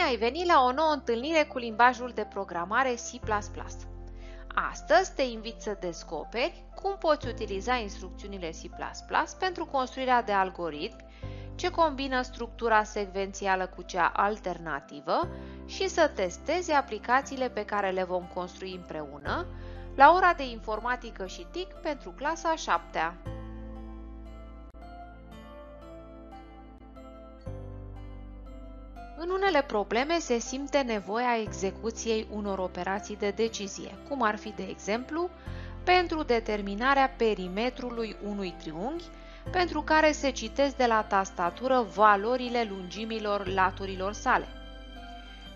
Bine ai venit la o nouă întâlnire cu limbajul de programare C++. Astăzi te invit să descoperi cum poți utiliza instrucțiunile C++ pentru construirea de algoritmi ce combină structura secvențială cu cea alternativă și să testezi aplicațiile pe care le vom construi împreună la ora de informatică și TIC pentru clasa 7 -a. În unele probleme se simte nevoia execuției unor operații de decizie, cum ar fi, de exemplu, pentru determinarea perimetrului unui triunghi, pentru care se citesc de la tastatură valorile lungimilor laturilor sale.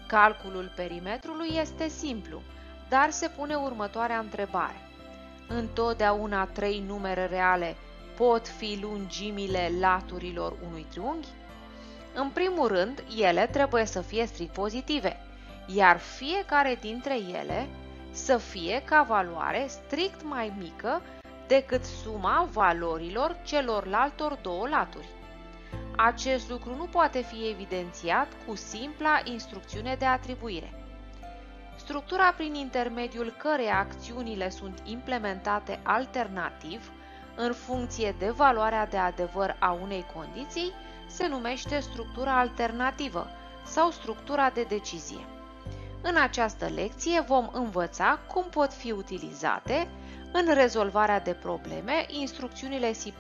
Calculul perimetrului este simplu, dar se pune următoarea întrebare. Întotdeauna trei numere reale pot fi lungimile laturilor unui triunghi? În primul rând, ele trebuie să fie strict pozitive, iar fiecare dintre ele să fie ca valoare strict mai mică decât suma valorilor celorlaltor două laturi. Acest lucru nu poate fi evidențiat cu simpla instrucțiune de atribuire. Structura prin intermediul căreia acțiunile sunt implementate alternativ în funcție de valoarea de adevăr a unei condiții se numește structura alternativă sau structura de decizie. În această lecție vom învăța cum pot fi utilizate în rezolvarea de probleme instrucțiunile C++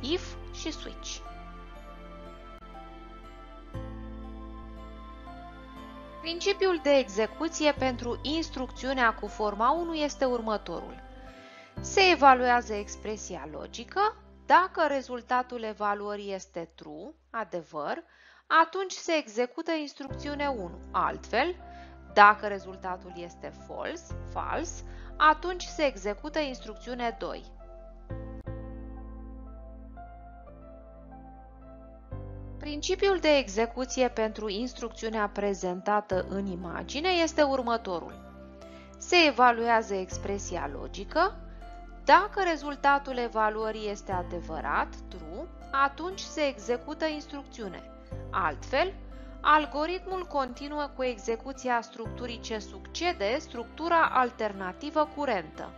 if și switch. Principiul de execuție pentru instrucțiunea cu forma 1 este următorul. Se evaluează expresia logică, dacă rezultatul evaluării este true, adevăr, atunci se execută instrucțiune 1. Altfel, dacă rezultatul este false, fals, atunci se execută instrucțiune 2. Principiul de execuție pentru instrucțiunea prezentată în imagine este următorul. Se evaluează expresia logică, dacă rezultatul evaluării este adevărat, true, atunci se execută instrucțiune. Altfel, algoritmul continuă cu execuția structurii ce succede structura alternativă curentă.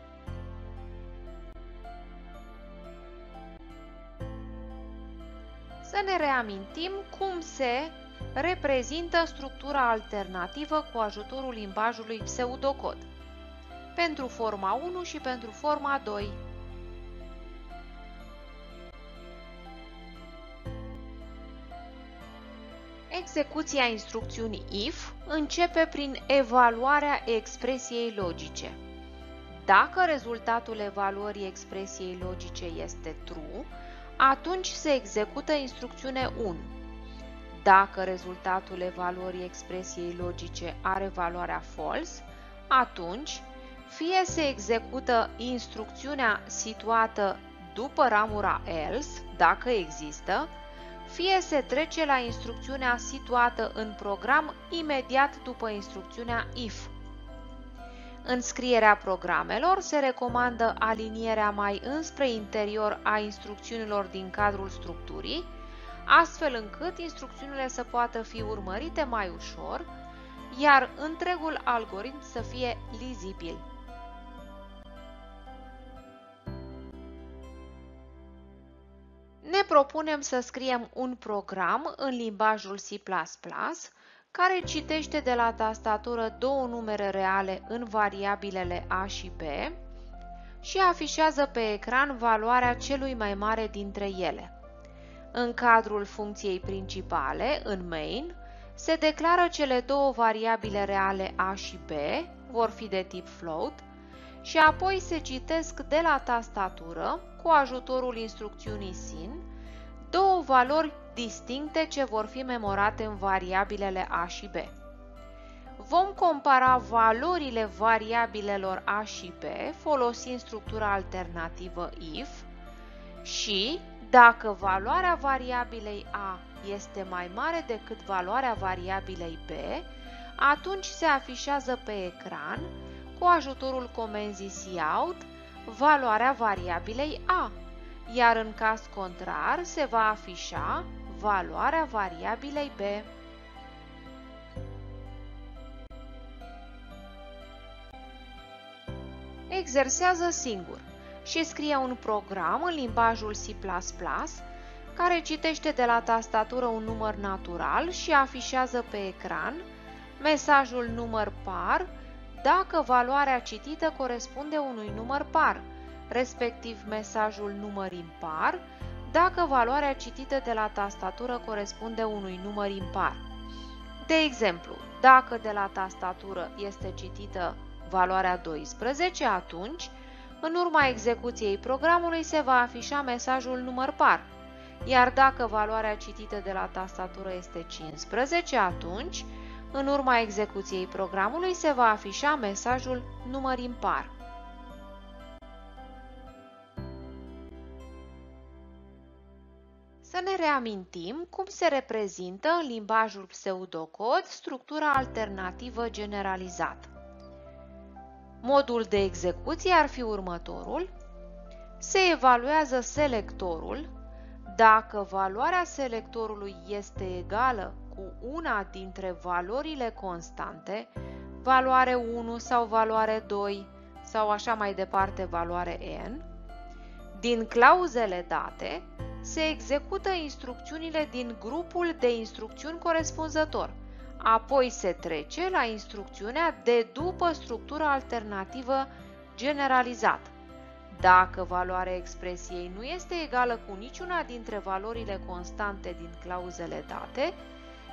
Să ne reamintim cum se reprezintă structura alternativă cu ajutorul limbajului pseudocod pentru forma 1 și pentru forma 2. Execuția instrucțiunii if începe prin evaluarea expresiei logice. Dacă rezultatul evaluării expresiei logice este true, atunci se execută instrucțiune 1. Dacă rezultatul evaluării expresiei logice are valoarea false, atunci fie se execută instrucțiunea situată după ramura else, dacă există, fie se trece la instrucțiunea situată în program imediat după instrucțiunea if. În scrierea programelor se recomandă alinierea mai înspre interior a instrucțiunilor din cadrul structurii, astfel încât instrucțiunile să poată fi urmărite mai ușor, iar întregul algoritm să fie lizibil. Ne propunem să scriem un program în limbajul C++ care citește de la tastatură două numere reale în variabilele a și b și afișează pe ecran valoarea celui mai mare dintre ele. În cadrul funcției principale, în main, se declară cele două variabile reale a și b, vor fi de tip float, și apoi se citesc de la tastatură, cu ajutorul instrucțiunii sin, două valori distincte ce vor fi memorate în variabilele a și b. Vom compara valorile variabilelor a și b folosind structura alternativă if și, dacă valoarea variabilei a este mai mare decât valoarea variabilei b, atunci se afișează pe ecran cu ajutorul comenzii SIAUT valoarea variabilei A, iar în caz contrar se va afișa valoarea variabilei B. Exersează singur și scrie un program în limbajul C++ care citește de la tastatură un număr natural și afișează pe ecran mesajul număr par dacă valoarea citită corespunde unui număr par, respectiv mesajul număr impar dacă valoarea citită de la tastatură corespunde unui număr impar. De exemplu, dacă de la tastatură este citită valoarea 12, atunci, în urma execuției programului se va afișa mesajul număr par, iar dacă valoarea citită de la tastatură este 15, atunci, în urma execuției programului se va afișa mesajul număr impar. Să ne reamintim cum se reprezintă în limbajul pseudocod structura alternativă generalizată. Modul de execuție ar fi următorul. Se evaluează selectorul. Dacă valoarea selectorului este egală cu una dintre valorile constante, valoare 1 sau valoare 2 sau așa mai departe valoare n, din clauzele date se execută instrucțiunile din grupul de instrucțiuni corespunzător – Apoi se trece la instrucțiunea de după structura alternativă generalizată. Dacă valoarea expresiei nu este egală cu niciuna dintre valorile constante din clauzele date,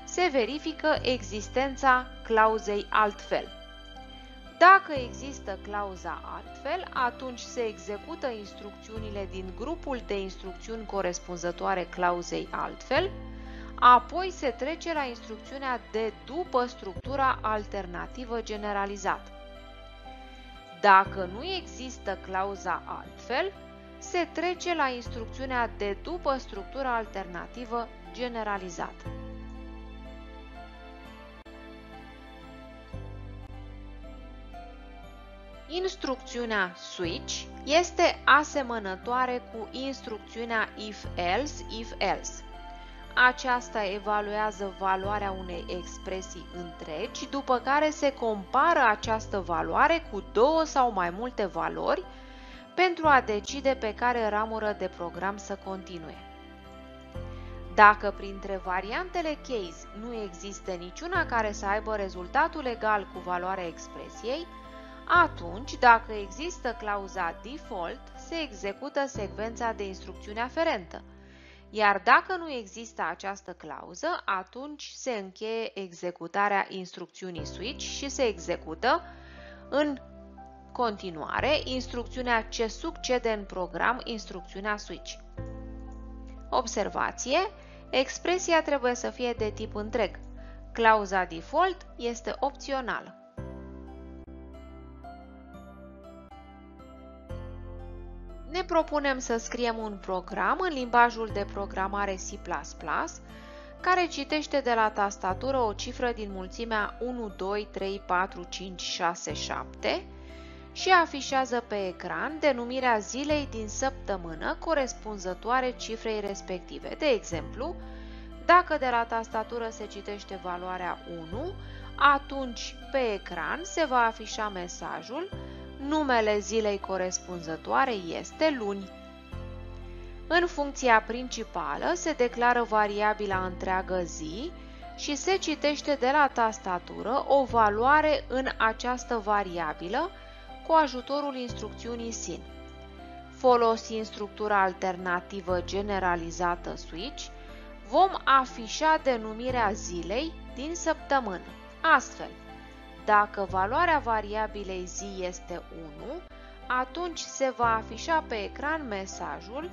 se verifică existența clauzei altfel. Dacă există clauza altfel, atunci se execută instrucțiunile din grupul de instrucțiuni corespunzătoare clauzei altfel, Apoi se trece la instrucțiunea de după structura alternativă generalizată. Dacă nu există clauza altfel, se trece la instrucțiunea de după structura alternativă generalizată. Instrucțiunea switch este asemănătoare cu instrucțiunea if-else, if-else. Aceasta evaluează valoarea unei expresii întregi, după care se compară această valoare cu două sau mai multe valori pentru a decide pe care ramură de program să continue. Dacă printre variantele case nu există niciuna care să aibă rezultatul egal cu valoarea expresiei, atunci, dacă există clauza default, se execută secvența de instrucțiuni aferentă – iar dacă nu există această clauză, atunci se încheie executarea instrucțiunii switch și se execută în continuare instrucțiunea ce succede în program instrucțiunea switch. Observație, expresia trebuie să fie de tip întreg. Clauza default este opțională. Ne propunem să scriem un program în limbajul de programare C++ care citește de la tastatură o cifră din mulțimea 1, 2, 3, 4, 5, 6, 7 și afișează pe ecran denumirea zilei din săptămână corespunzătoare cifrei respective. De exemplu, dacă de la tastatură se citește valoarea 1, atunci pe ecran se va afișa mesajul Numele zilei corespunzătoare este luni. În funcția principală se declară variabila întreagă zi și se citește de la tastatură o valoare în această variabilă cu ajutorul instrucțiunii SIN. Folosind structura alternativă generalizată switch, vom afișa denumirea zilei din săptămână. Astfel, dacă valoarea variabilei zi este 1, atunci se va afișa pe ecran mesajul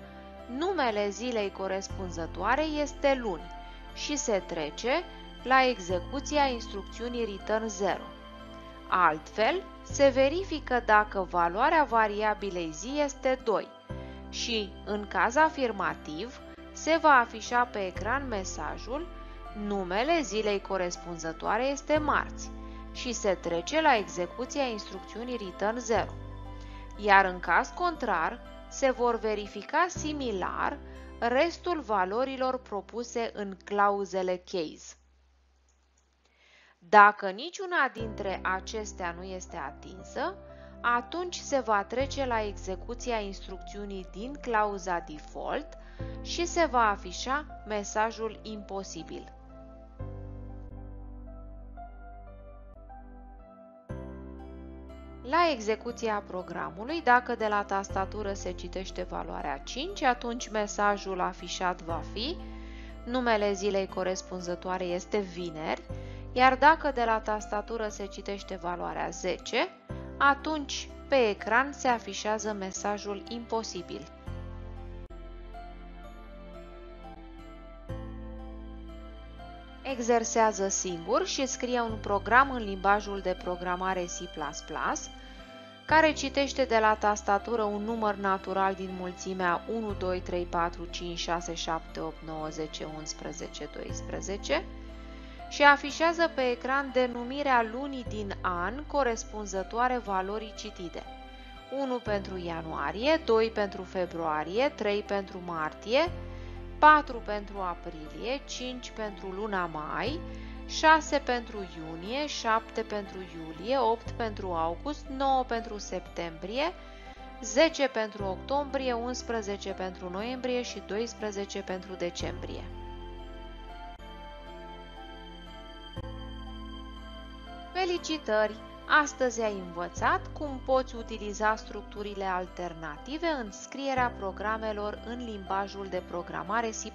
numele zilei corespunzătoare este luni și se trece la execuția instrucțiunii return 0. Altfel, se verifică dacă valoarea variabilei zi este 2 și, în caz afirmativ, se va afișa pe ecran mesajul numele zilei corespunzătoare este marți și se trece la execuția instrucțiunii return 0. Iar în caz contrar, se vor verifica similar restul valorilor propuse în clauzele case. Dacă niciuna dintre acestea nu este atinsă, atunci se va trece la execuția instrucțiunii din clauza default și se va afișa mesajul imposibil. La execuția programului, dacă de la tastatură se citește valoarea 5, atunci mesajul afișat va fi numele zilei corespunzătoare este vineri, iar dacă de la tastatură se citește valoarea 10, atunci pe ecran se afișează mesajul imposibil. Exersează singur și scrie un program în limbajul de programare C++, care citește de la tastatură un număr natural din mulțimea 1, 2, 3, 4, 5, 6, 7, 8, 9, 10, 11, 12 și afișează pe ecran denumirea lunii din an corespunzătoare valorii citite. 1 pentru ianuarie, 2 pentru februarie, 3 pentru martie, 4 pentru aprilie, 5 pentru luna mai, 6 pentru iunie, 7 pentru iulie, 8 pentru august, 9 pentru septembrie, 10 pentru octombrie, 11 pentru noiembrie și 12 pentru decembrie. Felicitări! Astăzi ai învățat cum poți utiliza structurile alternative în scrierea programelor în limbajul de programare C++.